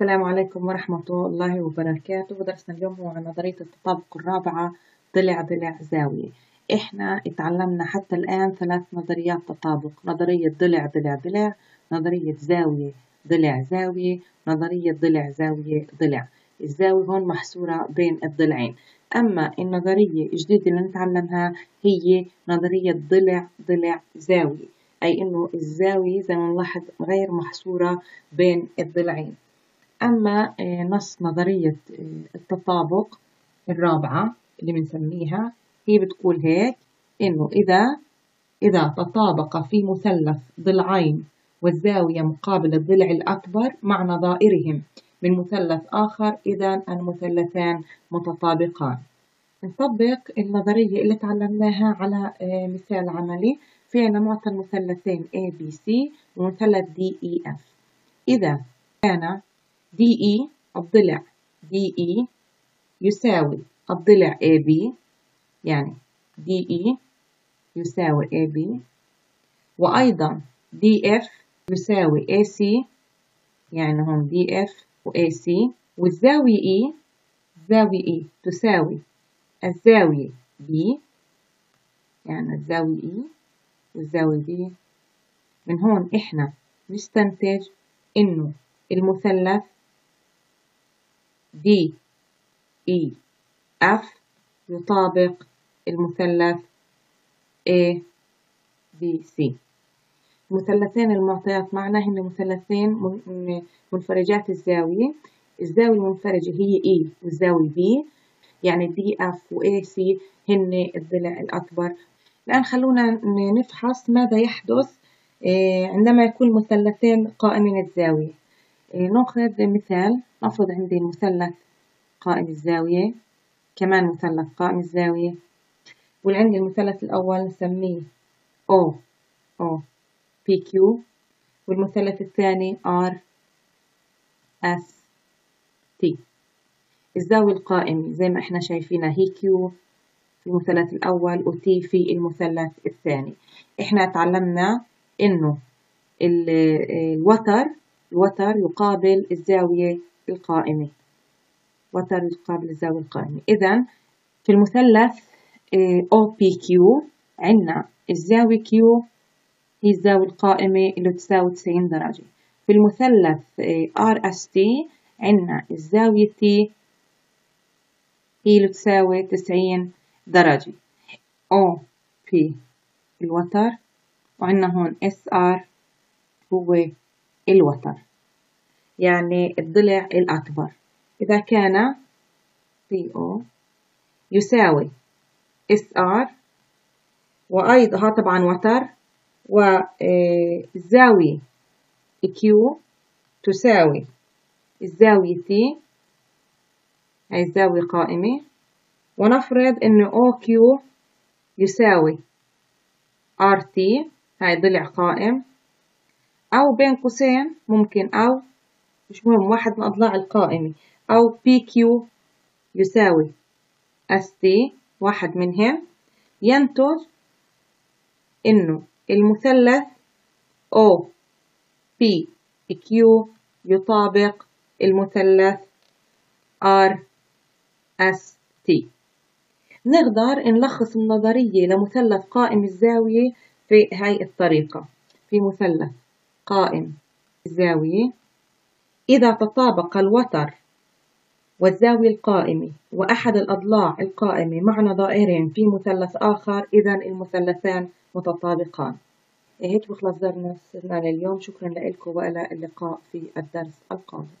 السلام عليكم ورحمة الله وبركاته. درسنا اليوم هو عن نظرية التطابق الرابعة ضلع ضلع زاوية. إحنا اتعلمنا حتى الآن ثلاث نظريات تطابق. نظرية ضلع ضلع ضلع نظرية زاوية ضلع زاوية نظرية ضلع زاوية ضلع. الزاوية هون محصورة بين الضلعين. أما النظرية الجديدة اللي نتعلمها هي نظرية ضلع ضلع زاوية. أي إنه الزاوية زي ما نلاحظ غير محصورة بين الضلعين. أما آه، نص نظرية آه، التطابق الرابعة اللي بنسميها هي بتقول هيك إنه إذا إذا تطابق في مثلث ضلعين والزاوية مقابل الضلع الأكبر مع نظائرهم من مثلث آخر إذا المثلثان متطابقان. نطبق النظرية اللي تعلمناها على آه، مثال عملي. في عنا معطى المثلثين A B C ومثلث D E F. إذا كان DE الضلع. DE يساوي الضلع B يعني DE يساوي AB وأيضا DF يساوي C يعني هون DF و AC والزاوية A الزاوية A تساوي الزاوية بي يعني الزاوية اي والزاوية بي من هون إحنا نستنتج إنه المثلث D E F يطابق المثلث A B C. المثلثين المعطيات معنا هن مثلثين منفرجات الزاوية. الزاوية المنفرجة هي E والزاوية B. يعني D F و A C هن الضلع الأكبر. الآن خلونا نفحص ماذا يحدث آه، عندما يكون مثلثين قائمين الزاوية. نأخذ مثال. نفرض عندي المثلث قائم الزاوية. كمان مثلث قائم الزاوية. والعندي المثلث الأول نسميه O. O. P Q. والمثلث الثاني R S T. الزاوية القائمة زي ما إحنا شايفينها هي Q في المثلث الأول و T في المثلث الثاني. إحنا تعلمنا إنه الوتر الوتر يقابل الزاوية القائمة. وتر يقابل الزاوية القائمة. إذا في المثلث آه، OPQ عندنا الزاوية Q هي الزاوية القائمة اللي تساوي 90 درجة. في المثلث آه، RST عندنا الزاوية T هي اللي تساوي 90 درجة. O في الوتر. وعندنا هون SR هو الوتر. يعني الضلع الأكبر. إذا كان PO يساوي SR وأيضا طبعا وتر. والزاوية Q تساوي الزاوية T هاي الزاوية قائمة. ونفرض إنه OQ يساوي RT هاي ضلع قائم. أو بين قوسين ممكن أو مش مهم واحد من أضلاع القائمة. أو PQ يساوي ST واحد منهم. ينتج إنه المثلث OPQ يطابق المثلث RST نقدر نلخص النظرية لمثلث قائم الزاوية في هاي الطريقة في مثلث. قائم. الزاوية إذا تطابق الوتر والزاوية القائمة وأحد الأضلاع القائمة مع نظائرهم في مثلث آخر إذا المثلثان متطابقان. هيك بخلص درسنا لليوم. شكرا لكم وإلى اللقاء في الدرس القادم.